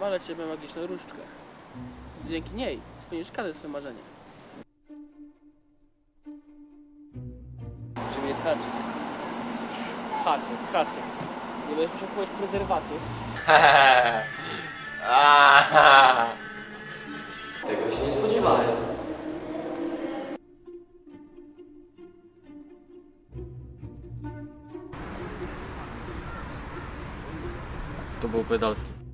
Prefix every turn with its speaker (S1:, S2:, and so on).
S1: Malę ciebie magiczną różdżkę. Dzięki niej spełnisz każde swoje marzenie. Czym jest haczyk? Haczyk, haczyk. Nie będziesz musiał kupować prezerwatyw.
S2: Tego się nie spodziewałem.
S3: To był pedalski.